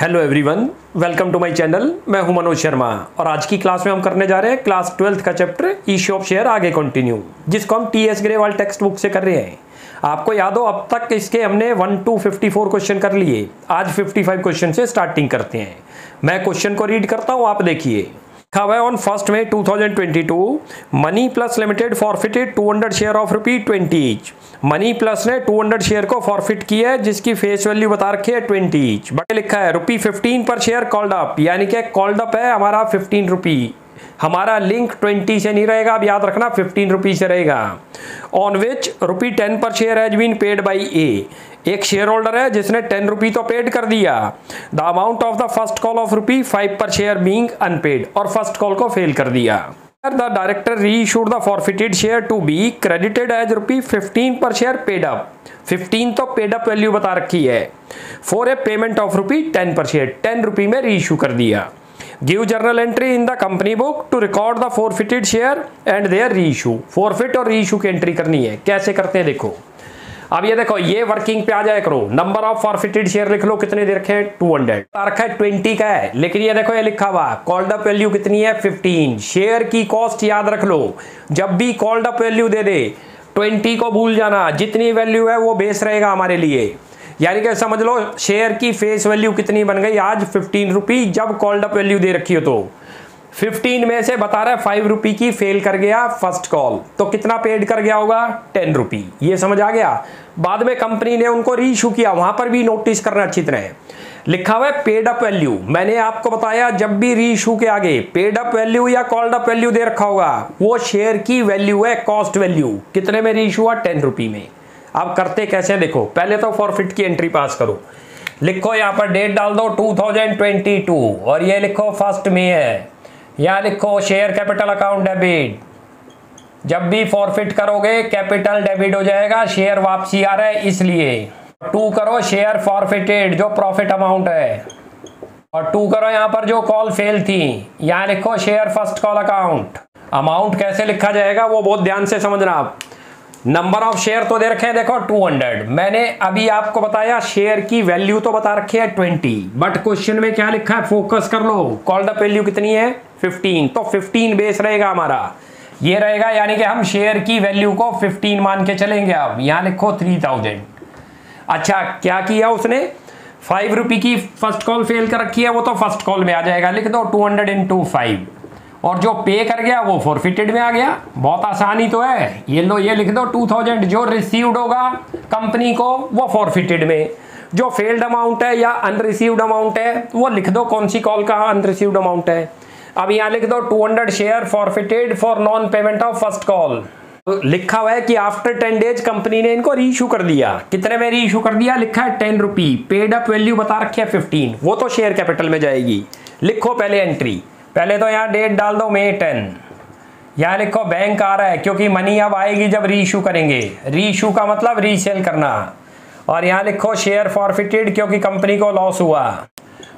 Hello everyone welcome to my channel मैं हूँ मनोज शर्मा और आज की क्लास में हम करने जा रहे हैं क्लास ट्वेल्थ का चैप्टर ई शॉप शेयर आगे कंटिन्यू जिसको हम T S Grewal text book से कर रहे हैं। आपको याद हो, अब तक इसके हमने one two fifty four question कर लिए। आज फिफ्टी फाइव क्वेश्चन से स्टार्टिंग करते हैं। मैं क्वेश्चन को रीड करता हूँ, आप देखिए। लिखा हुआ है ऑन फ़र्स्ट में 2022 money plus limited forfeited 200 share of rupee 20 each money plus ने 200 शेयर को फॉरफिट किया है, जिसकी फेस वैल्यू बता रखी है 20 ईच बट लिखा है रुपी 15 पर शेयर कॉल्ड अप यानी कि कॉल्ड अप है हमारा 15 रुपी हमारा लिंक 20 से नहीं रहेगा अब याद रखना 15 रुपी से रहेगा। On which rupee 10 per share has been paid by a एक शेयर होल्डर है जिसने टेन रुपी तो पेड कर दिया। The amount of the first call of rupee five per share being unpaid और फ़र्स्ट कॉल को फेल कर दिया। The director reissued the forfeited share to be credited as rupee fifteen per share paid up fifteen तो paid up value बता रखी है। For a payment of rupee ten per share ten rupee में reissue कर दिया। Give journal entry in the company book to record the forfeited share and their reissue forfeit और री issue की entry करनी है। कैसे करते हैं देखो। अब ये देखो, ये वर्किंग पे आ जाए करो। नंबर ऑफ़ फॉरफिटेड शेयर लिख लो, कितने दे रखे टू हंड्रेड रखा है ट्वेंटी का है। लेकिन ये देखो, ये लिखा हुआ कॉल्ड अप वैल्यू कितनी है? फिफ्टीन शेयर की कॉस्ट याद रख लो। जब भी कॉल्ड अप वैल्यू दे दे ट्वेंटी को भूल जाना। जितनी वैल्यू है, वो बेस रहेगा हमारे लिए। यानी कि समझ लो शेयर की फेस वैल्यू कितनी बन गई? आज फिफ्टीन रुपी जब कॉल्ड अप वैल्यू दे रखी हो तो। 15 में से बता रहा है फाइव रुपी की फेल कर गया फ़र्स्ट कॉल तो कितना पेड कर गया होगा? Ten rupee. ये समझ आ गया? बाद में कंपनी ने उनको री इशू किया। वहाँ पर भी नोटिस करना अच्छी तरह लिखा हुआ है पेड अप वैल्यू मैंने आपको बताया, जब भी री इशू के आगे पेड अप वैल्यू या कॉल्ड अप वैल्यू दे रखा होगा, वो शेयर की वैल्यू है कॉस्ट वैल्यू कितने में री इशू हुआ? टेन रुपी में। अब करते कैसे देखो, पहले तो फॉरफिट की एंट्री पास करो। लिखो यहाँ पर डेट डाल दो 2022 और ये लिखो फ़र्स्ट में है। यहाँ लिखो शेयर कैपिटल अकाउंट डेबिट जब भी फॉरफिट करोगे कैपिटल डेबिट हो जाएगा शेयर वापसी आ रहा है, इसलिए। टू करो शेयर फॉरफिटेड जो प्रॉफिट अमाउंट है। और टू करो यहाँ पर, जो कॉल फेल थी। यहाँ लिखो share first call account amount कैसे लिखा जाएगा, वो बहुत ध्यान से समझना आप। नंबर ऑफ़ शेयर तो दे रखे हैं, देखो 200 मैंने अभी आपको बताया, शेयर की वैल्यू तो बता रखी है 20 बट क्वेश्चन में क्या लिखा है? फोकस कर लो। कॉल द वैल्यू कितनी है? 15 तो 15 बेस रहेगा हमारा। ये रहेगा, यानी कि हम शेयर की वैल्यू को 15 मान के चलेंगे अब। यहाँ लिखो 3000 अच्छा क्या किया उसने? फाइव रुपी की फ़र्स्ट कॉल फेल कर रखी है, वो तो फ़र्स्ट कॉल में आ जाएगा। लिख दो टू हंड्रेड और जो पे कर गया, वो फोरफिटेड में आ गया। बहुत आसानी तो है। ये लो, ये लिख दो 2000 जो रिसीव्ड होगा कंपनी को, वो फॉरफिटेड में। जो फेल्ड अमाउंट है या अनरिसीव्ड अमाउंट है, वो लिख दो, कौन सी कॉल का अनरिसीव्ड अमाउंट है। अब यहाँ लिख दो 200 share forfeited for non payment of first call लिखा हुआ है कि आफ्टर टेन डेज़ कंपनी ने इनको रीइशू कर दिया। कितने में रीइशू कर दिया? लिखा है ten rupee paid up value बता रखी है फिफ्टीन वो तो शेयर कैपिटल में जाएगी। लिखो पहले एंट्री पहले तो यहाँ डेट डाल दो मे टेन यहाँ लिखो बैंक आ रहा है, क्योंकि मनी अब आएगी जब रीइशू करेंगे। रीइशू का मतलब रीसेल करना। और यहाँ लिखो शेयर फॉरफिटेड क्योंकि कंपनी को लॉस हुआ।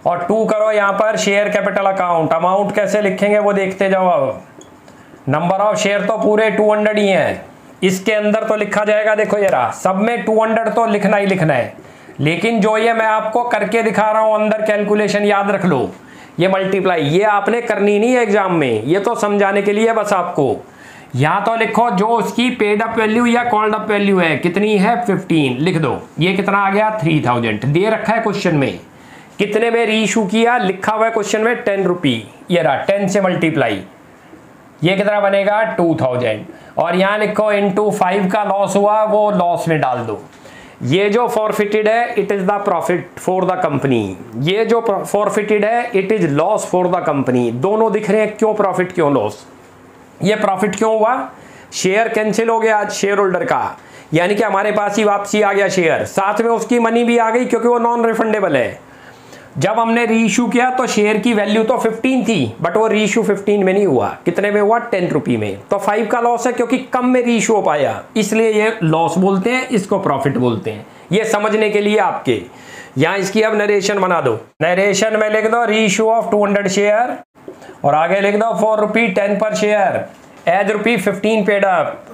और टू करो यहाँ पर शेयर कैपिटल अकाउंट अमाउंट कैसे लिखेंगे वो देखते जाओ अब। नंबर ऑफ़ शेयर तो पूरे 200 ही हैं। इसके अंदर तो लिखा जाएगा, देखो जरा। सब में 200 तो लिखना ही लिखना है। लेकिन जो ये मैं आपको करके दिखा रहा हूँ, अंदर कैलकुलेशन याद रख लो। ये मल्टीप्लाई ये आपने करनी नहीं है एग्ज़ाम में। ये तो समझाने के लिए बस आपको। यहाँ तो लिखो जो उसकी पेड अप वैल्यू या कॉल्ड अप वैल्यू है। कितनी है? 15 लिख दो। ये कितना आ गया? 3000 दे रखा है क्वेश्चन में। कितने में रीइशू किया? लिखा हुआ है क्वेश्चन में टेन रुपी ये रहा टेन से मल्टीप्लाई ये कितना बनेगा? टू थाउज़ेंड और यहाँ लिखो इंटू फाइव का लॉस हुआ, वो लॉस में डाल दो। ये जो फॉरफिटेड है it is the profit for the company ये जो फॉरफिटेड है it is loss for the company दोनों दिख रहे हैं, क्यों प्रॉफिट क्यों लॉस ये प्रॉफिट क्यों हुआ? शेयर कैंसिल हो गया आज शेयर होल्डर का। यानी कि हमारे पास ही वापसी आ गया शेयर साथ में उसकी मनी भी आ गई क्योंकि वो नॉन रिफंडेबल है। जब हमने रीइशू किया तो शेयर की वैल्यू तो 15 थी बट वो रीइशू 15 में नहीं हुआ। कितने में हुआ? टेन रुपी में। तो फाइव का लॉस है क्योंकि कम में रीइशू हो पाया। इसलिए ये लॉस बोलते हैं, इसको प्रॉफिट बोलते हैं। ये समझने के लिए आपके। यहाँ इसकी अब नरेशन बना दो। नरेशन में लिख दो रीइशू ऑफ़ टू शेयर और आगे लिख दो four rupee ten per share as rupee fifteen paid up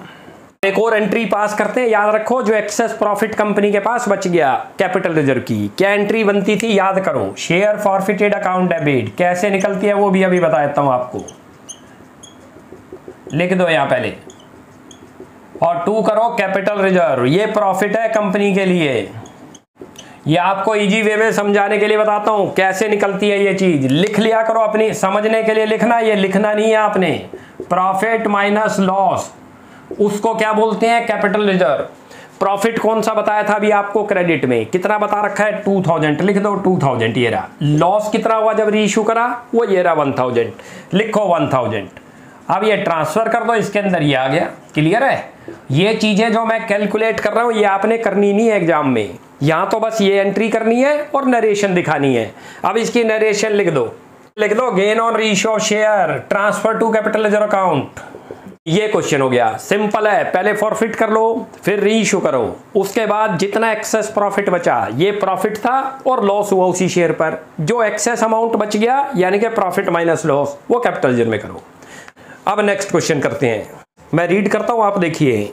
एक और एंट्री पास करते हैं, याद रखो, जो एक्सेस प्रॉफिट कंपनी के पास बच गया कैपिटल रिज़र्व की। क्या एंट्री बनती थी, याद करो शेयर फॉरफिटेड अकाउंट डेबिट कैसे निकलती है वो भी अभी बता देता हूँ आपको। लिख दो यहाँ पहले। और टू करो कैपिटल रिज़र्व ये प्रॉफिट है कंपनी के लिए। ये आपको इजी वे में समझाने के लिए बताता हूँ, कैसे निकलती है ये चीज़। लिख लिया करो अपनी, समझने के लिए लिखना, ये लिखना नहीं है आपने। प्रॉफिट माइनस लॉस उसको क्या बोलते हैं? कैपिटल रिज़र्व प्रॉफिट कौन सा बताया था अभी आपको क्रेडिट में? कितना बता रखा है? टू थाउज़ेंड लिख दो टू थाउज़ेंड ये लॉस कितना हुआ जब रीइशू करा? वो ये रहा वन थाउज़ेंड लिखो वन थाउज़ेंड अब ये ट्रांसफ़र कर दो, इसके अंदर ये आ गया. क्लियर है? ये चीज़ें जो मैं कैलकुलेट कर रहा हूँ, ये आपने करनी नहीं है एग्ज़ाम में. यहाँ तो बस ये एंट्री करनी है और नरेशन दिखानी है. अब इसकी नरेशन लिख दो. लिख दो gain on reissue share transfer to capital reserve account ये क्वेश्चन हो गया। सिंपल है। पहले फॉरफिट कर लो, फिर री इशू करो। उसके बाद जितना एक्सेस प्रॉफिट बचा, ये प्रॉफिट था और लॉस हुआ उसी शेयर पर। जो एक्सेस अमाउंट बच गया, यानी कि प्रॉफिट माइनस लॉस वो कैपिटल में करो। अब नेक्स्ट क्वेश्चन करते हैं। मैं रीड करता हूँ, आप देखिए।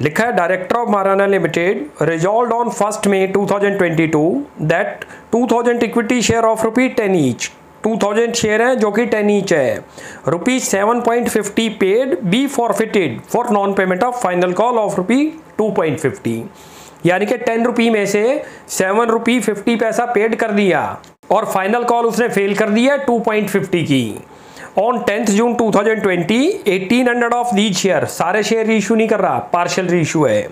लिखा है director of Maharana limited resolve on first May 2022 that 2000 equity share of rupee ten each 2000 share है, जो कि 10 ईच है। Rupees seven point fifty paid be forfeited for non payment of final call of rupee two point fifty यानी कि ten rupee में से seven rupee fifty पैसा paid कर दिया और फाइनल कॉल उसने फेल कर दिया टू पॉइंट फिफ्टी की। On tenth June 2020 1800 of these share सारे शेयर रीइशू नहीं कर रहा पार्शियल रीइशू है।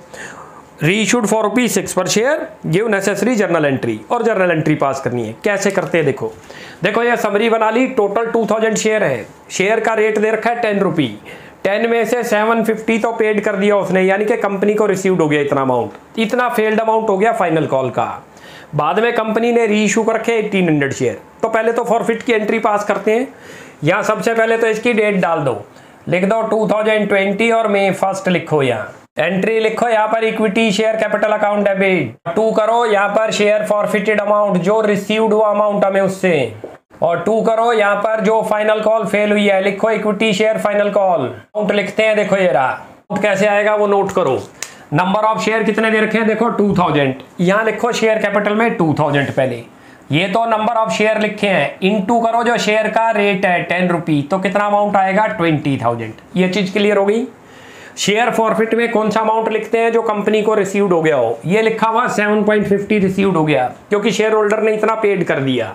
Reissued for rupee six per share give necessary journal entry और जर्नल एंट्री पास करनी है। कैसे करते हैं देखो। देखो ये समरी बना ली। टोटल 2000 शेयर है। शेयर का रेट दे रखा है टेन रुपी टेन में से 750 तो पेड कर दिया उसने। यानी कि कंपनी को रिसीव्ड हो गया इतना अमाउंट इतना फेल्ड अमाउंट हो गया फाइनल कॉल का। बाद में कंपनी ने री इशू कर रखे एटीन हंड्रेड शेयर तो पहले तो फॉरफिट की एंट्री पास करते हैं। यहाँ सबसे पहले तो इसकी डेट डाल दो। लिख दो 2020 और मे फ़र्स्ट लिखो यहाँ। एंट्री लिखो, यहाँ पर equity share capital account debit to करो, यहाँ पर शेयर फॉरफिटेड अमाउंट जो रिसीव्ड हुआ अमाउंट हमें उससे। और टू करो, यहाँ पर जो फाइनल कॉल फेल हुई है, लिखो equity share final call amount लिखते हैं, देखो ये रहा। कैसे आएगा, वो नोट करो। नंबर ऑफ़ शेयर कितने दे रखे हैं, देखो टू थाउज़ेंड यहाँ लिखो शेयर कैपिटल में टू थाउज़ेंड पहले। ये तो नंबर ऑफ़ शेयर लिखे हैं। इन टू करो, जो शेयर का रेट है टेन रुपी तो कितना अमाउंट आएगा ट्वेंटी थाउज़ेंड ये चीज़ क्लियर हो गई? शेयर फॉरफिट में कौन सा अमाउंट लिखते हैं जो कंपनी को रिसीव्ड हो गया हो? ये लिखा हुआ 7.50 रिसीव्ड हो गया क्योंकि शेयर होल्डर ने इतना पेड कर दिया।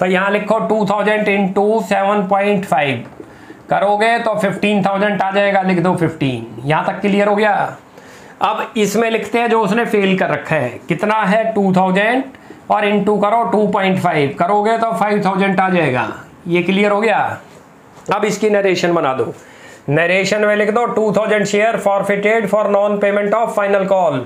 तो यहाँ लिखो 2000 थाउज़ेंड इंटू सेवन करोगे तो 15,000 आ जाएगा लिख दो 15 यहाँ तक क्लियर हो गया? अब इसमें लिखते हैं जो उसने फेल कर रखा है। कितना है 2000 और इंटू करो 2.5 करोगे तो 5000 आ जाएगा। ये क्लियर हो गया? अब इसकी नरेशन बना दो। नरेशन में लिख दो 2000 share forfeited for non payment of final call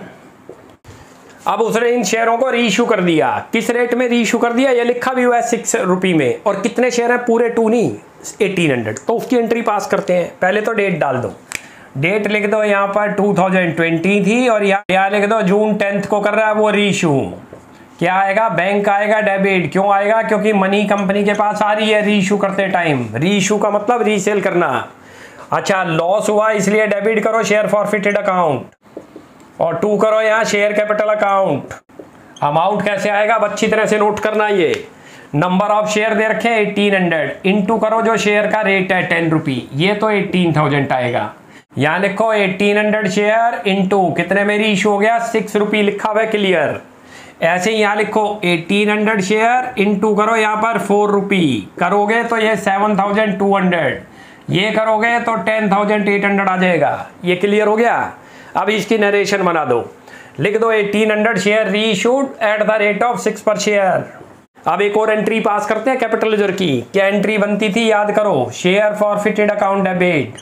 अब उसने इन शेयरों को रीइशू कर दिया। किस रेट में रीइशू कर दिया? ये लिखा भी हुआ है सिक्स रुपी में। और कितने शेयर हैं? पूरे टू नहीं एटीन हंड्रेड तो उसकी एंट्री पास करते हैं। पहले तो डेट डाल दो। डेट लिख दो, यहाँ पर 2020 थी और यहाँ लिख दो, जून टेंथ को कर रहा है वो रीइशू क्या आएगा? बैंक आएगा डेबिट क्यों आएगा? क्योंकि मनी कंपनी के पास आ रही है रीइशू करते टाइम रीइशू का मतलब रीसेल करना। अच्छा लॉस हुआ, इसलिए डेबिट करो शेयर फॉरफिटेड अकाउंट और टू करो यहाँ शेयर कैपिटल अकाउंट अमाउंट कैसे आएगा? अब अच्छी तरह से नोट करना ये. नंबर ऑफ़ शेयर दे रखे एटीन हंड्रेड इंटू करो जो शेयर का रेट है टेन रुपी ये तो एटीन थाउज़ेंड आएगा. यहाँ लिखो एटीन हंड्रेड शेयर इंटू कितने मेरी इशू हो गया? सिक्स रुपी लिखा हुआ क्लियर ऐसे ही यहाँ लिखो एटीन हंड्रेड शेयर इंटू करो यहाँ पर फोर रुपी करोगे तो ये सेवन थाउज़ेंड टू हंड्रेड ये करोगे तो टेन थाउज़ेंड एट हंड्रेड आ जाएगा। ये क्लियर हो गया? अब इसकी नरेशन बना दो। लिख दो eighteen hundred share reissued at the rate of six per share अब एक और एंट्री पास करते हैं कैपिटल रिज़र्व की। क्या एंट्री बनती थी? याद करो share forfeited account debit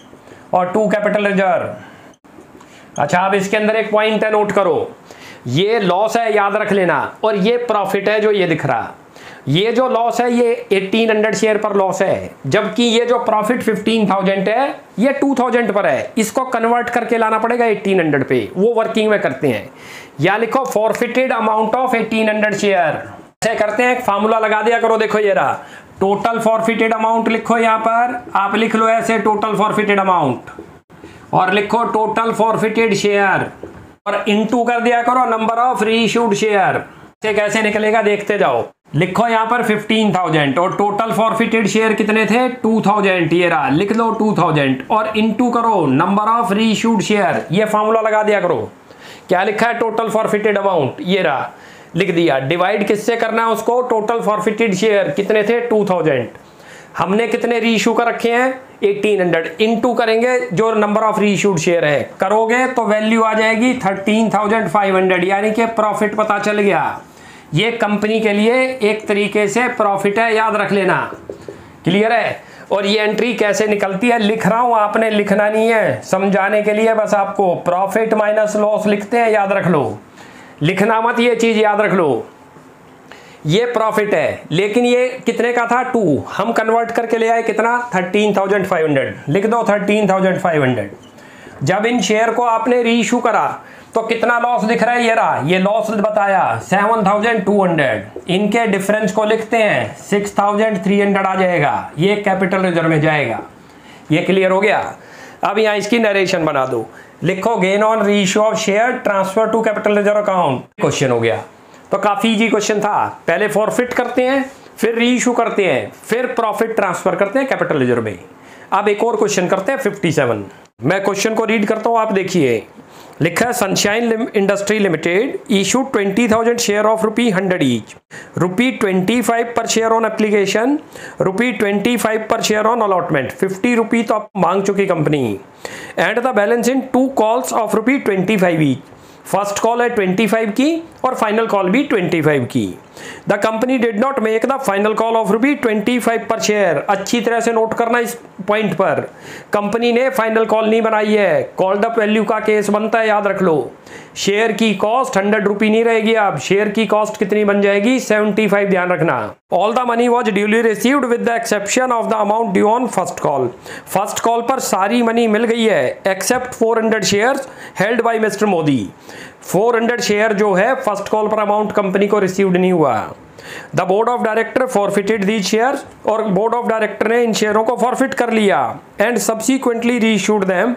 और टू कैपिटल रिज़र्व अच्छा अब इसके अंदर एक पॉइंट है नोट करो। ये लॉस है, याद रख लेना। और ये प्रॉफिट है जो ये दिख रहा। ये जो लॉस है ये 1800 शेयर पर लॉस है जबकि ये जो प्रॉफिट 15,000 है ये 2000 पर है। इसको कन्वर्ट करके लाना पड़ेगा 1800 पे। वो वर्किंग में करते हैं। या लिखो फॉरफिटेड अमाउंट ऑफ़ 1800 शेयर ऐसे करते हैं एक फार्मूला लगा दिया करो देखो ये रहा। टोटल फॉरफिटेड अमाउंट लिखो यहाँ पर। आप लिख लो ऐसे टोटल फॉरफिटेड अमाउंट और लिखो टोटल फॉरफिटेड शेयर और इनटू कर दिया करो नंबर ऑफ़ रीइश्यूड शेयर से कैसे निकलेगा देखते जाओ। लिखो यहाँ पर 15,000 और टोटल फॉरफिटेड शेयर कितने थे? 2,000 ये रहा। लिख दो 2,000 और इनटू करो। नंबर ऑफ़ रीशूड शेयर ये फॉर्मूला लगा दिया करो। क्या लिखा है? टोटल फॉरफिटेड अमाउंट ये रहा। लिख दिया। डिवाइड किससे करना है उसको? टोटल फॉरफिटेड शेयर कितने थे? 2000 हमने कितने री इशू कर रखे हैं? 1800 इनटू करेंगे जो number of reissued share है। करोगे तो वैल्यू आ जाएगी 13,500 यानी कि प्रॉफिट पता चल गया। ये कंपनी के लिए एक तरीके से प्रॉफिट है, याद रख लेना। क्लियर है? और ये एंट्री कैसे निकलती है? लिख रहा हूँ, आपने लिखना नहीं है। समझाने के लिए बस आपको प्रॉफिट माइनस लॉस लिखते हैं, याद रख लो। लिखना मत, ये चीज़ याद रख लो। ये प्रॉफिट है, लेकिन ये कितने का था? टू। हम कन्वर्ट करके ले आए कितना? Thirteen thousand five hundred. लिख दो, थर्टीन थाउज़ेंड फाइव हंड्रेड। जब इन शेयर को आपने री इशू करा तो कितना लॉस दिख रहा है? ये रहा, ये लॉस बताया सेवन थाउज़ेंड टू हंड्रेड इनके डिफरेंस को लिखते हैं सिक्स थाउज़ेंड थ्री हंड्रेड आ जाएगा, ये कैपिटल रिज़र्व में जाएगा। ये क्लियर हो गया? अब यहाँ इसकी नरेशन बना दो। लिखो gain on reissue of share transfer to capital reserve account question हो गया। तो काफ़ी इजी क्वेश्चन था। पहले फॉरफिट करते हैं, फिर री इशू करते हैं, फिर प्रॉफिट ट्रांसफ़र करते हैं कैपिटल रिज़र्व में। अब एक और क्वेश्चन करते हैं 57 मैं क्वेश्चन को रीड करता हूँ, आप देखिए। लिखा है sunshine industry limited issue twenty thousand share of rupee hundred each rupee twenty five per share on application rupee twenty five per share on allotment fifty rupee तो आप मांग चुकी company and the balance in two calls of rupee twenty five each first call है 25 की और final call भी 25 की। The company did not make the final call of rupee 25 per share अच्छी तरह से नोट करना इस पॉइंट पर। कंपनी ने फाइनल कॉल नहीं बनाई है। कॉल द वैल्यू का केस बनता है, याद रख लो। शेयर की कॉस्ट हंड्रेड रुपी नहीं रहेगी अब। शेयर की कॉस्ट कितनी बन जाएगी? 75 ध्यान रखना। All the money was duly received with the exception of the amount due on first call first call पर सारी मनी मिल गई है except 400 shares held by mister Modi 400 share जो है, फ़र्स्ट कॉल पर अमाउंट कंपनी को रिसीव्ड नहीं हुआ। The board of director forfeited these share और बोर्ड ऑफ़ डायरेक्टर ने इन शेयरों को फॉरफिट कर लिया and subsequently reissued them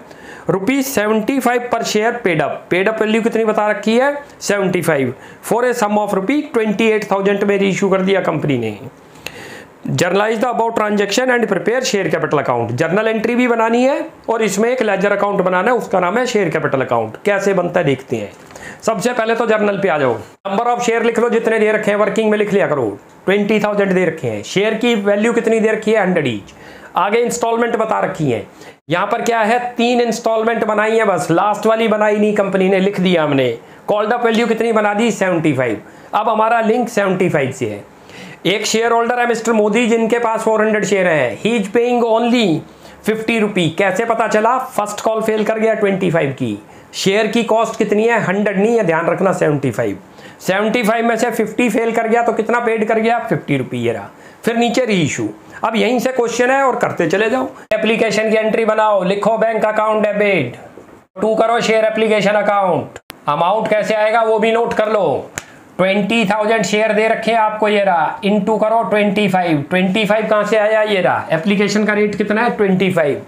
rupees seventy five per share paid up paid up value कितनी बता रखी है? Seventy five for a sum of rupee twenty eight thousand में रीइश्यू कर दिया कंपनी ने। Journalise the about transaction and prepare share capital account journal entry भी बनानी है और इसमें एक लेजर अकाउंट बनाना है, उसका नाम है शेयर कैपिटल अकाउंट कैसे बनता है, देखते हैं। सबसे पहले तो जर्नल पे आ जाओ। नंबर ऑफ़ शेयर लिख लो, जितने दे रखे हैं वर्किंग में लिख लिया करो। ट्वेंटी थाउज़ेंड दे रखे हैं। शेयर की वैल्यू कितनी दे रखी है? हंड्रेड ईच आगे इंस्टॉलमेंट बता रखी है। यहाँ पर क्या है? तीन इंस्टॉलमेंट बनाई है बस। लास्ट वाली बनाई नहीं कंपनी ने लिख दिया हमने। कॉल्ड अप वैल्यू कितनी बना दी? 75 अब हमारा लिंक 75 से है। एक शेयर होल्डर है मिस्टर मोदी, जिनके पास 400 शेयर है ही। Is paying only fifty rupee कैसे पता चला? फ़र्स्ट कॉल फेल कर गया 25 की। शेयर की कॉस्ट कितनी है? हंड्रेड नहीं है, ध्यान रखना सेवेंटी फाइव सेवेंटी फाइव में से फिफ्टी फेल कर गया तो कितना पेड कर गया? फिफ्टी रुपी ये रहा। फिर नीचे री इशू अब यहीं से क्वेश्चन है और करते चले जाओ। एप्लीकेशन की एंट्री बनाओ। लिखो बैंक अकाउंट डेबिट टू करो शेयर एप्लीकेशन अकाउंट अमाउंट कैसे आएगा, वो भी नोट कर लो। ट्वेंटी थाउज़ेंड शेयर दे रखे आपको ये रहा। इन टू करो ट्वेंटी फाइव ट्वेंटी फाइव कहाँ से आया ये रहा? एप्लीकेशन का रेट कितना है? Twenty five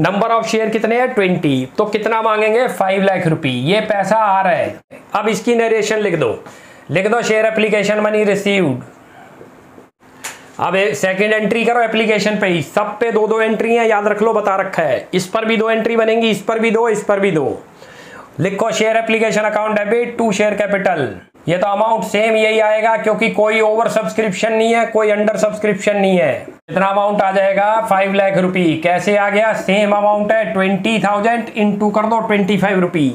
number of share कितने हैं? ट्वेंटी तो कितना मांगेंगे? Five lakh rupee. ये पैसा आ रहा है। अब इसकी नरेशन लिख दो। लिख दो शेयर एप्लीकेशन मनी रिसीव्ड अब सेकंड एंट्री करो एप्लीकेशन पे ही। सब पे दो दो एंट्री है, याद रख लो, बता रखा है। इस पर भी दो एंट्री बनेंगी, इस पर भी दो, इस पर भी दो। लिखो share application account debit to share capital ये तो अमाउंट सेम यही आएगा क्योंकि कोई ओवर सब्सक्रिप्शन नहीं है, कोई अंडर सब्सक्रिप्शन नहीं है। कितना अमाउंट आ जाएगा फाइव लाख रुपी। कैसे आ गया? सेम अमाउंट है ट्वेंटी थाउज़ेंड इन टू कर दो ट्वेंटी फाइव रुपी।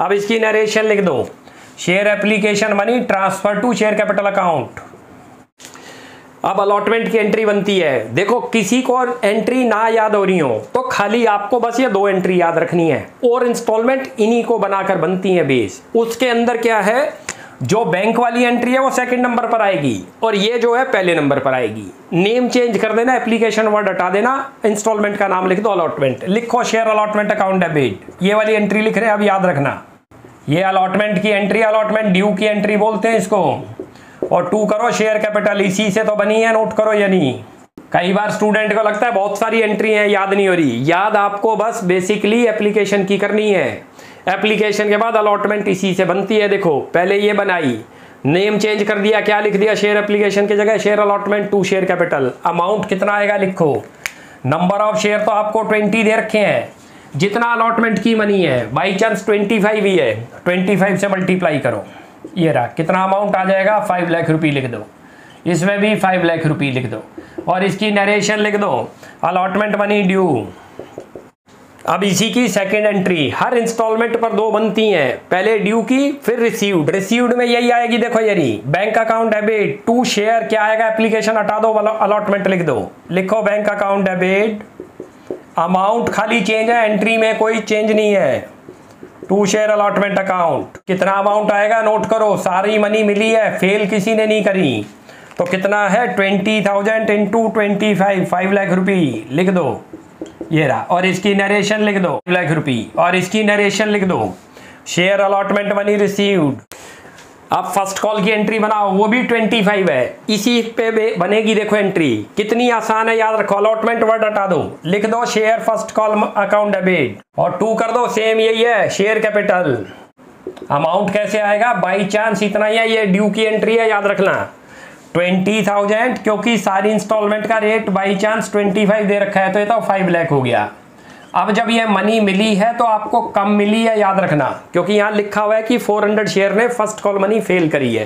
अब इसकी नरेशन लिख दो। Share application money transfer to share capital account अब अलॉटमेंट की एंट्री बनती है। देखो, किसी को एंट्री ना याद हो रही हो तो खाली आपको बस ये दो एंट्री याद रखनी है। और इंस्टॉलमेंट इन्हीं को बनाकर बनती है बेस उसके अंदर क्या है? जो बैंक वाली एंट्री है, वो सेकंड नंबर पर आएगी। और ये जो है, पहले नंबर पर आएगी। नेम चेंज कर देना एप्लीकेशन वर्ड हटा देना इंस्टॉलमेंट का नाम लिख दो अलॉटमेंट लिखो शेयर अलॉटमेंट अकाउंट डेबिट ये वाली एंट्री लिख रहे हैं, अब याद रखना। ये अलॉटमेंट की एंट्री अलॉटमेंट ड्यू की एंट्री बोलते हैं इसको। और टू करो शेयर कैपिटल इसी से तो बनी है नोट करो यानी कई बार स्टूडेंट को लगता है, बहुत सारी एंट्री हैं, याद नहीं हो रही। याद आपको बस बेसिकली एप्लीकेशन की करनी है। एप्लीकेशन के बाद अलॉटमेंट इसी से बनती है, देखो, पहले ये बनाई नेम चेंज कर दिया, क्या लिख दिया? शेयर एप्लीकेशन की जगह share allotment to share capital amount कितना आएगा लिखो? नंबर ऑफ़ शेयर तो आपको ट्वेंटी दे रखे हैं। जितना अलॉटमेंट की मनी है बाई चांस ट्वेंटी फाइव ही है। ट्वेंटी फाइव से मल्टीप्लाई करो। ये रहा, कितना अमाउंट आ जाएगा? फाइव लाख रुपये लिख दो। इसमें भी फाइव लाख रुपये लिख दो। और इसकी नरेशन लिख दो। अलॉटमेंट मनी ड्यू अब इसी की सेकेंड एंट्री हर इंस्टॉलमेंट पर दो बनती हैं। पहले ड्यू की, फिर रिसीव्ड रिसीव्ड में यही आएगी, देखो यारी bank account debit to share क्या आएगा? एप्लीकेशन हटा दो अलॉटमेंट लिख दो। लिखो बैंक अकाउंट डेबिट अमाउंट खाली चेंज है एंट्री में कोई चेंज नहीं है। टू शेयर अलॉटमेंट अकाउंट कितना अमाउंट आएगा? नोट करो, सारी मनी मिली है फेल किसी ने नहीं करी। तो कितना है? Twenty thousand into twenty five five lakh rupee लिख दो। ये रहा। और इसकी नरेशन लिख दो लाख रुपी और इसकी नरेशन लिख दो शेयर अलॉटमेंट मनी रिसीव्ड अब फ़र्स्ट कॉल की एंट्री बनाओ, वो भी 25 है। इसी पे बनेगी देखो एंट्री कितनी आसान है याद रखो अलॉटमेंट वर्ड हटा दो। लिख दो share first call account debit और टू कर दो सेम यही है शेयर कैपिटल अमाउंट कैसे आएगा? बाई चांस इतना ही है, ये ड्यू की एंट्री है, याद रखना। ट्वेंटी थाउज़ेंड क्योंकि सारी इंस्टॉलमेंट का rate by chance twenty five दे रखा है तो ये तो फाइव लैख हो गया। अब जब ये मनी मिली है तो आपको कम मिली है, याद रखना, क्योंकि यहाँ लिखा हुआ है कि 400 शेयर ने फ़र्स्ट कॉल मनी फेल करी है।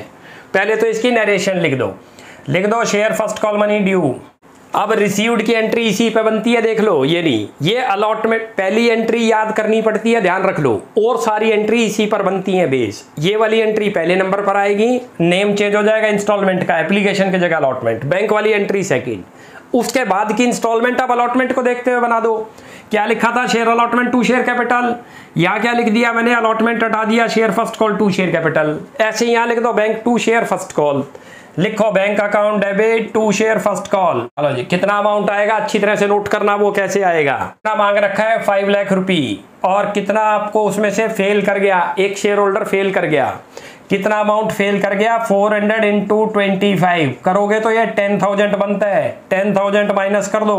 पहले तो इसकी नरेशन लिख दो। लिख दो share first call money due अब रिसीव्ड की एंट्री इसी पे बनती है, देख लो, ये नहीं, ये अलॉटमेंट पहली एंट्री याद करनी पड़ती है, ध्यान रख लो, और सारी एंट्री इसी पर बनती है बेस ये वाली एंट्री पहले नंबर पर आएगी नेम चेंज हो जाएगा इंस्टॉलमेंट का एप्लीकेशन की जगह अलॉटमेंट बैंक वाली एंट्री सेकेंड उसके बाद की इंस्टॉलमेंट अब अलॉटमेंट को देखते हुए बना दो क्या लिखा था? Share allotment to share capital या क्या लिख दिया मैंने? अलॉटमेंट हटा दिया share first call to share capital ऐसे यहाँ लिख दो bank to share first call लिखो bank account debit to share first call चलो जी कितना अमाउंट आएगा? अच्छी तरह से नोट करना वो कैसे आएगा? कितना मांग रखा है? फाइव लाख रुपी और कितना आपको उसमें से फेल कर गया? एक शेयर होल्डर फेल कर गया. कितना अमाउंट फेल कर गया? 400 हंड्रेड इंटू ट्वेंटी फाइव करोगे तो ये 10,000 बनता है. 10,000 माइनस कर दो.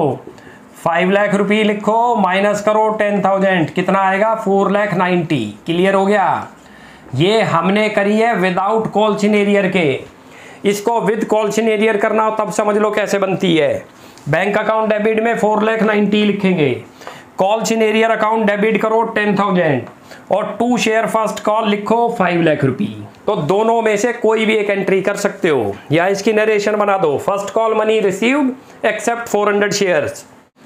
फाइव लाख रुपी लिखो, माइनस करो टेन थाउज़ेंड। कितना आएगा? फोर लाख नाइन्टी क्लियर हो गया? ये हमने करी है विदाउट कॉल्चिन एरियर के। इसको विद कॉल्चिन एरियर करना हो, तब समझ लो कैसे बनती है। बैंक अकाउंट डेबिट में फोर लाख नाइन्टी लिखेंगे। Calls in arrear account debit करो टेन थाउज़ेंड। और टू शेयर फ़र्स्ट कॉल लिखो फाइव लाख रुपी। तो दोनों में से कोई भी एक एंट्री कर सकते हो। या इसकी नरेशन बना दो। First call money received, except four hundred shares.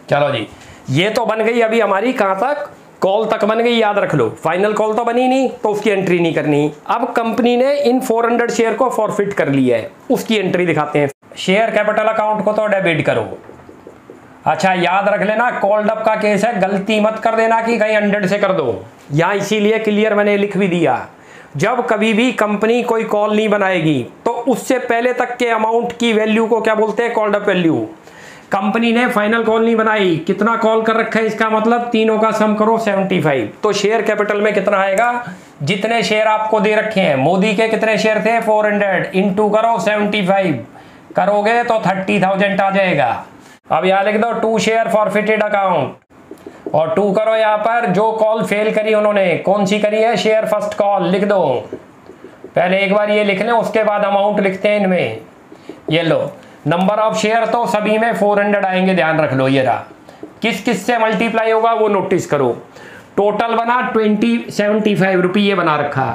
चलो जी। ये तो बन गई अभी हमारी, कहाँ तक? कॉल तक बन गई, याद रख लो। फाइनल कॉल तो बनी नहीं तो उसकी एंट्री नहीं करनी। अब कंपनी ने इन 400 शेयर को फॉरफिट कर लिया है। उसकी एंट्री दिखाते हैं। शेयर कैपिटल अकाउंट को तो डेबिट करो। अच्छा याद रख लेना कॉल्ड अप का केस है, गलती मत कर देना कि कहीं हंड्रेड से कर दो। या इसीलिए क्लियर मैंने लिख भी दिया। जब कभी भी कंपनी कोई कॉल नहीं बनाएगी तो उससे पहले तक के अमाउंट की वैल्यू को क्या बोलते हैं? कॉल्ड अप वैल्यू कंपनी ने फाइनल कॉल नहीं बनाई। कितना कॉल कर रखा है इसका मतलब? तीनों का सम करो 75 तो शेयर कैपिटल में कितना आएगा? जितने शेयर आपको दे रखे हैं। मोदी के कितने शेयर थे? 400 हंड्रेड। इंटू करो 75 करोगे तो 30,000 आ जाएगा। अब यहाँ लिख दो टू शेयर फॉरफिटेड अकाउंट। और टू करो यहाँ पर। जो कॉल फेल करी उन्होंने कौन सी करी है? शेयर फ़र्स्ट कॉल लिख दो। पहले एक बार ये लिख लें उसके बाद अमाउंट लिखते हैं इनमें। ये लो। नंबर ऑफ़ शेयर तो सभी में 400 आएँगे, ध्यान रख लो ये रहा। किस किस से मल्टीप्लाई होगा वो नोटिस करो। टोटल बना ट्वेंटी सेवेंटी फाइव रुपी ये बना रखा।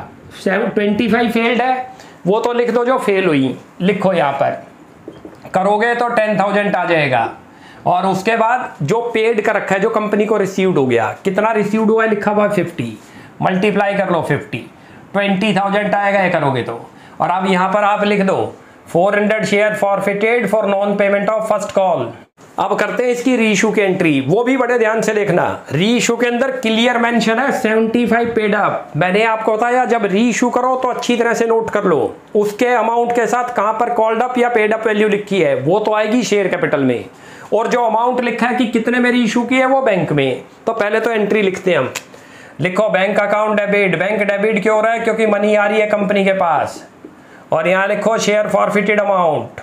ट्वेंटी फाइव फेल्ड है, वो तो लिख दो जो फेल हुई। लिखो यहाँ पर। करोगे तो टेन थाउज़ेंड आ जाएगा। और उसके बाद जो पेड का रखा है, जो कंपनी को रिसीव्ड हो गया, कितना रिसीव्ड हुआ है, लिखा हुआ फिफ्टी मल्टीप्लाई कर लो फिफ्टी ट्वेंटी थाउज़ेंड आएगा, ये करोगे तो। और अब यहाँ पर आप लिख दो। 400 share forfeited for non payment of first call अब करते हैं इसकी रीइशू की एंट्री वो भी बड़े ध्यान से देखना. रीइशू के अंदर क्लियर मेंशन है 75 पेड अप मैंने आपको बताया, जब रीइशू करो तो अच्छी तरह से नोट कर लो. उसके अमाउंट के साथ कहाँ पर कॉल्ड अप या पेड अप वैल्यू लिखी है, वो तो आएगी शेयर कैपिटल में. और जो अमाउंट लिखा है कि कितने में रीइशू की है, वो बैंक में. तो पहले तो एंट्री लिखते हैं हम. लिखो bank account debit bank debit क्यों हो रहा है? क्योंकि मनी आ रही है कंपनी के पास. और यहाँ लिखो शेयर फॉरफिटेड अमाउंट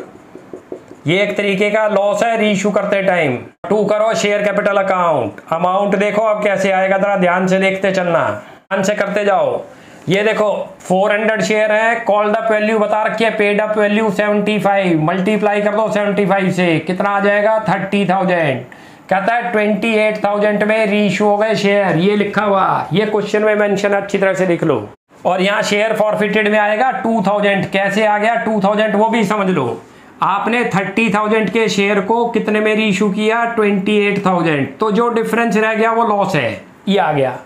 ये एक तरीके का लॉस है रीइशू करते टाइम टू करो शेयर कैपिटल अकाउंट अमाउंट देखो अब कैसे आएगा जरा ध्यान से देखते चलना. ध्यान से करते जाओ. ये देखो 400 शेयर है कॉल्ड अप वैल्यू बता रखी है पेड अप वैल्यू 75 मल्टीप्लाई कर दो 75 से. कितना आ जाएगा? 30,000 कहता है 28,000 में रीइशू हो गए शेयर ये लिखा हुआ. ये क्वेश्चन में मेंशन अच्छी तरह से लिख लो. और यहाँ शेयर फॉरफिटेड में आएगा 2000 कैसे आ गया? 2000 वो भी समझ लो। आपने 30,000 के शेयर को कितने में रीइशू किया? 28,000 तो जो डिफरेंस रह गया वो लॉस है। ये आ गया।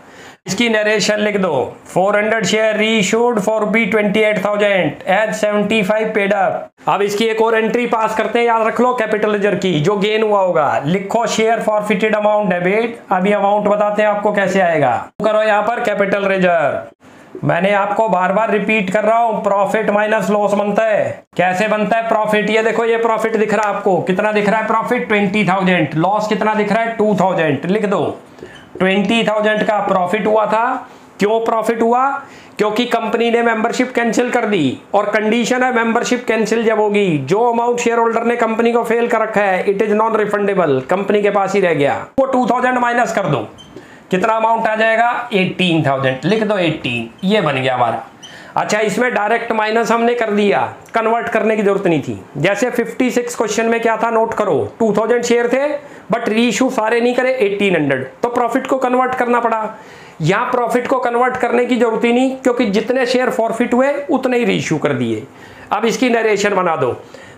इसकी नरेशन लिख दो। 400 share reissued for be 28,000 as 75 paid up अब इसकी एक और एंट्री पास करते हैं। याद रख लो कैपिटल लेजर की। जो गेन हुआ होगा। लिखो शेयर फॉरफिटेड अमाउंट डेबिट अभी अमाउंट बताते हैं आपको कैसे आएगा। करो यहाँ पर कैपिटल रिज़र्व मैंने आपको बार बार रिपीट कर रहा हूँ प्रॉफिट माइनस लॉस बनता है। कैसे बनता है प्रॉफिट ये देखो, ये प्रॉफिट दिख रहा है आपको। कितना दिख रहा है प्रॉफिट ट्वेंटी थाउज़ेंड लॉस कितना दिख रहा है? टू थाउज़ेंड लिख दो। ट्वेंटी थाउज़ेंड का प्रॉफिट हुआ था। क्यों प्रॉफिट हुआ? क्योंकि कंपनी ने मेंबरशिप कैंसिल कर दी और कंडीशन है मेंबरशिप कैंसिल जब होगी। जो अमाउंट शेयर होल्डर ने कंपनी को फेल कर रखा है it is non refundable company के पास ही रह गया। वो टू थाउज़ेंड माइनस कर दो। कितना अमाउंट आ जाएगा? एटीन थाउज़ेंड लिख दो एटीन ये बन गया हमारा। अच्छा इसमें डायरेक्ट माइनस हमने कर दिया। कन्वर्ट करने की ज़रूरत नहीं थी। जैसे 56 क्वेश्चन में क्या था? नोट करो। 2000 शेयर थे बट रीइशू सारे नहीं करे 1800 तो प्रॉफिट को कन्वर्ट करना पड़ा। यहाँ प्रॉफिट को कन्वर्ट करने की ज़रूरत ही नहीं, क्योंकि जितने शेयर फॉरफिट हुए, उतने ही रीइशू कर दिए। अब इसकी नरेशन बना दो।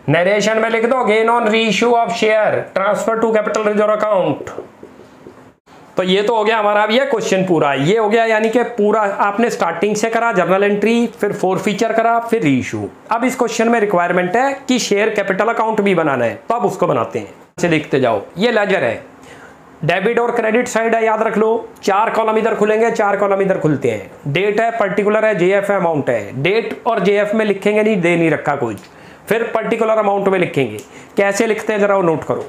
नरेशन में लिख दो gain on reissue of share transfer to capital reserve account तो ये तो हो गया हमारा ये क्वेश्चन पूरा। ये हो गया यानी कि पूरा आपने स्टार्टिंग से करा जर्नल एंट्री फिर फोर फीचर करा, फिर रीइशू अब इस क्वेश्चन में रिक्वायरमेंट है कि शेयर कैपिटल अकाउंट भी बनाना है। तो अब उसको बनाते हैं। से देखते जाओ। ये लेजर है। डेबिट और क्रेडिट साइड है, याद रख लो। चार कॉलम इधर खुलेंगे, चार कॉलम इधर खुलते हैं। डेट है पर्टिकुलर है जेएफ है अमाउंट है। डेट और जेएफ में लिखेंगे नहीं, दे नहीं रखा कुछ। फिर पर्टिकुलर अमाउंट में लिखेंगे। कैसे लिखते हैं, जरा वो नोट करो।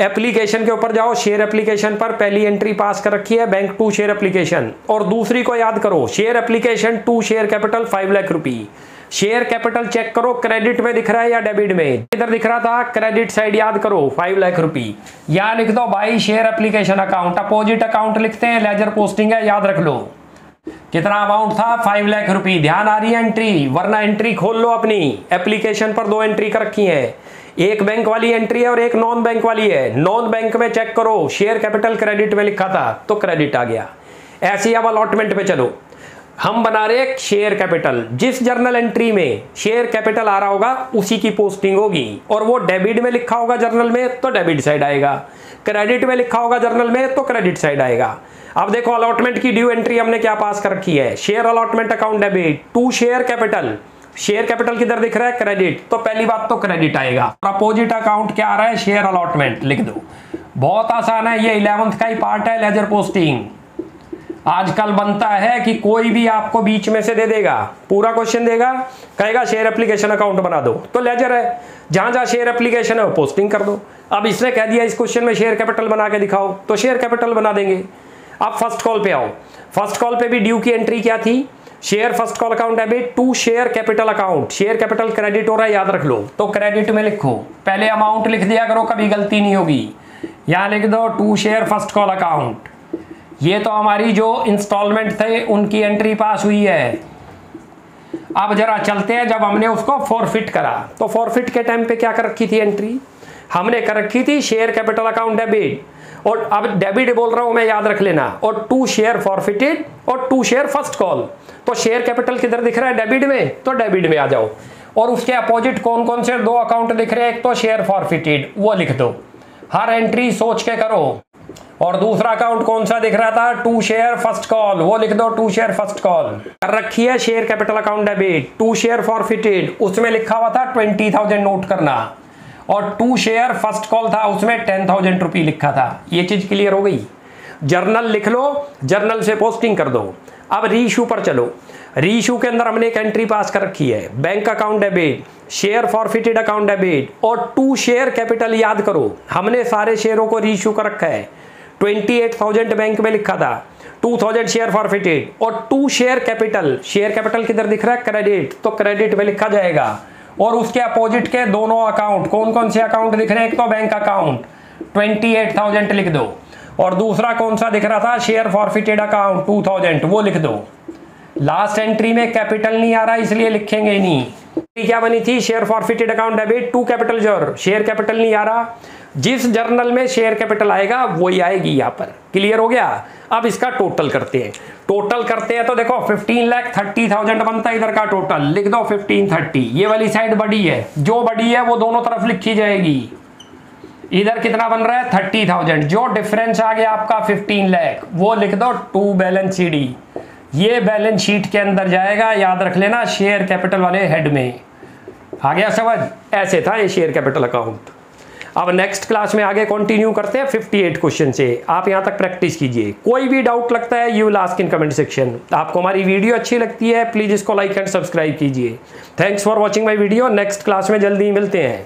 एप्लीकेशन के ऊपर जाओ शेयर एप्लीकेशन पर पहली एंट्री पास कर रखी है बैंक टू शेयर एप्लीकेशन और दूसरी को याद करो share application to share capital five lakh rupee share capital check करो क्रेडिट में दिख रहा है या डेबिट में? इधर दिख रहा था क्रेडिट साइड याद करो फाइव लाख रुपी यहाँ लिख दो by share application account opposite account लिखते हैं लेजर पोस्टिंग है, याद रख लो. कितना अमाउंट था? फाइव लाख रुपी ध्यान आ रही है एंट्री वरना एंट्री खोल लो अपनी. एप्लीकेशन पर दो एंट्री कर रखी है. एक बैंक वाली एंट्री है और एक नॉन बैंक वाली है। नॉन बैंक में चेक करो शेयर कैपिटल क्रेडिट में लिखा था तो क्रेडिट आ गया। ऐसे अब अलॉटमेंट पे चलो। हम बना रहे शेयर कैपिटल जिस जर्नल एंट्री में शेयर कैपिटल आ रहा होगा, उसी की पोस्टिंग होगी। और वो डेबिट में लिखा होगा जर्नल में तो डेबिट साइड आएगा। क्रेडिट में लिखा होगा जर्नल में तो क्रेडिट साइड आएगा। अब देखो अलॉटमेंट की ड्यू एंट्री हमने क्या पास कर रखी है? Share allotment account debit to share capital share capital किधर दिख रहा है? क्रेडिट। तो पहली बात तो क्रेडिट आएगा। अपोजिट अकाउंट क्या आ रहा है? शेयर अलॉटमेंट लिख दो। बहुत आसान है, ये इलेवंथ का ही पार्ट है, लेजर पोस्टिंग। आजकल बनता है कि कोई भी आपको बीच में से दे देगा। पूरा क्वेश्चन देगा, कहेगा, शेयर एप्लीकेशन अकाउंट बना दो। तो लेजर है। जहाँ जहाँ शेयर एप्लीकेशन है पोस्टिंग कर दो। अब इसने कह दिया, इस क्वेश्चन में शेयर कैपिटल बना के दिखाओ। तो शेयर कैपिटल बना देंगे। अब फ़र्स्ट कॉल पे आओ। फ़र्स्ट कॉल पे भी ड्यू की एंट्री क्या थी? शेयर फ़र्स्ट कॉल अकाउंट है to share capital account share capital credit हो रहा है, याद रख लो। तो क्रेडिट में लिखो। पहले अमाउंट लिख दिया करो, कभी गलती नहीं होगी। यहाँ लिख दो to share first call account ये तो हमारी जो इंस्टॉलमेंट थे, उनकी एंट्री पास हुई है। अब जरा चलते हैं, जब हमने उसको फॉरफिट करा। तो फॉरफिट के टाइम पे क्या कर रखी थी एंट्री हमने कर रखी थी शेयर कैपिटल अकाउंट डेबिट और अब डेबिट बोल रहा हूँ, मैं याद रख लेना। और टू शेयर फॉरफिटेड और टू शेयर फ़र्स्ट कॉल तो शेयर कैपिटल किधर दिख रहा है? डेबिट में? तो डेबिट में आ जाओ। और उसके अपोजिट कौन कौन से दो अकाउंट दिख रहे हैं? एक तो शेयर फॉरफिटेड वो लिख दो। हर एंट्री सोच के करो। और दूसरा अकाउंट कौन सा दिख रहा था? टू शेयर फ़र्स्ट कॉल वो लिख दो टू शेयर फ़र्स्ट कॉल कर रखी है share capital account debit to share forfeited उसमें लिखा हुआ था ट्वेंटी थाउज़ेंड नोट करना। और टू शेयर फ़र्स्ट कॉल था, उसमें टेन थाउज़ेंड रुपी लिखा था। ये चीज़ क्लियर हो गई? जर्नल लिख लो जर्नल से पोस्टिंग कर दो। अब रीशू पर चलो। रीशू के अंदर हमने एक एंट्री पास कर रखी है। Bank account debit share forfeited account debit और टू शेयर कैपिटल याद करो। हमने सारे शेयरों को रीशू कर रखा है। ट्वेंटी एट थाउज़ेंड बैंक में लिखा था। टू थाउज़ेंड शेयर फॉरफिटेड और to share capital share capital किधर दिख रहा है? क्रेडिट तो क्रेडिट में लिखा जाएगा। और उसके अपोजिट के दोनों अकाउंट कौन कौन से अकाउंट दिख रहे हैं? एक तो bank account twenty eight thousand लिख दो। और दूसरा कौन सा दिख रहा था? Share forfeited account two thousand वो लिख दो। लास्ट एंट्री में कैपिटल नहीं आ रहा, इसलिए लिखेंगे नहीं। क्या बनी थी? Share forfeited account debit to capital ज़ोर शेयर कैपिटल नहीं आ रहा। जिस जर्नल में शेयर कैपिटल आएगा, वही आएगी यहाँ पर। क्लियर हो गया? अब इसका टोटल करते हैं। टोटल करते हैं तो देखो 15 लाख थर्टी थाउज़ेंड बनता है इधर का टोटल लिख दो 1530 ये वाली साइड बड़ी है। जो बड़ी है, वो दोनों तरफ़ लिखी जाएगी। इधर कितना बन रहा है? थर्टी थाउज़ेंड जो डिफरेंस आ गया आपका फिफ्टीन लैख वो लिख दो टू बैलेंस सीडी ये बैलेंस शीट के अंदर जाएगा, याद रख लेना शेयर कैपिटल वाले हेड में। आ गया समझ? ऐसे था ये शेयर कैपिटल अकाउंट अब नेक्स्ट क्लास में आगे कंटिन्यू करते हैं 58 क्वेश्चन से। आप यहाँ तक प्रैक्टिस कीजिए। कोई भी डाउट लगता है you ask in comment section आपको हमारी वीडियो अच्छी लगती है प्लीज़ इसको लाइक एंड सब्सक्राइब कीजिए। Thanks for watching my video next class में जल्दी मिलते हैं।